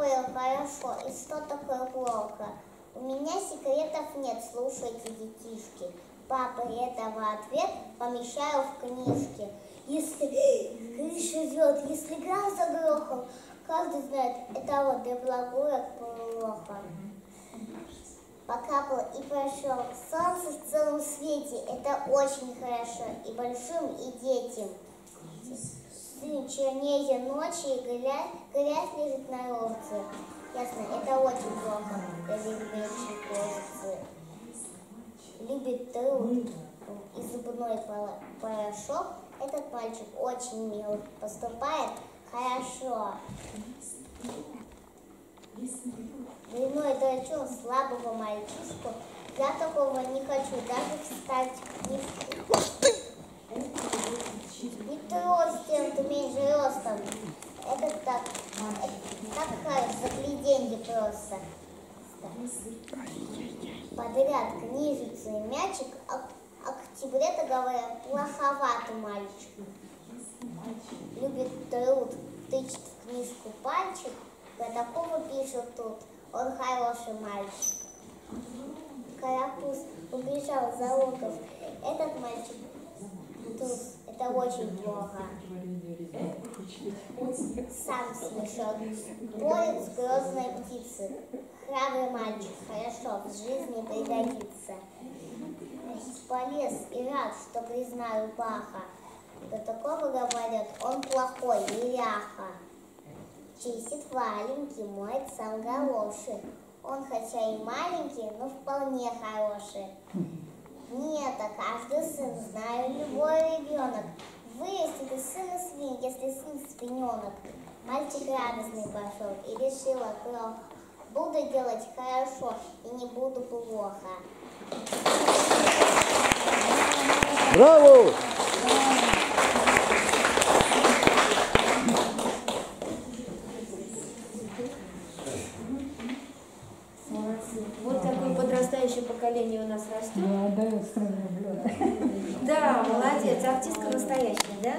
такое хорошо и что такое плохо? У меня секретов нет, слушайте, детишки. Папа этого ответ помещаю в книжке. Если крыша рвет, если гром загрохал, каждый знает, это вот для благое плохо. Покапал и прошел. Солнце в целом свете, это очень хорошо. И большим, и детям. Чернее ночи, и грязь, грязь лежит на овце. Ясно, это очень плохо для любящей кожицы. Любит труд и зубной порошок. Этот мальчик очень милый, поступает хорошо. Длиной драчун слабого мальчишку. Я такого не хочу даже встать. Не ростом. Это так, так хорошо, загляденье просто. Подряд книжица и мячик, а, а говорят, плоховатый мальчик. Любит труд, тычет в книжку пальчик, про такого пишут тут, он хороший мальчик. Карапуз убежал за локов. Этот мальчик туз, это очень плохо. Сам смешок. Борец грозной птицы. Храбрый мальчик, хорошо, в жизни пригодится. Полез и рад, что признаю Баха. До такого говорят, он плохой, неряха. Чистит валенки, моет сам галоши. Он хотя и маленький, но вполне хороший. Нет, а каждый сын, знаю, любой ребенок. Вырастет из сына свинь, если сын свиненок. Мальчик радостный пошел и решил окрох. Буду делать хорошо и не буду плохо. Браво! Подрастающее поколение у нас растет. Молодая. Да, молодец. Артистка настоящая, да?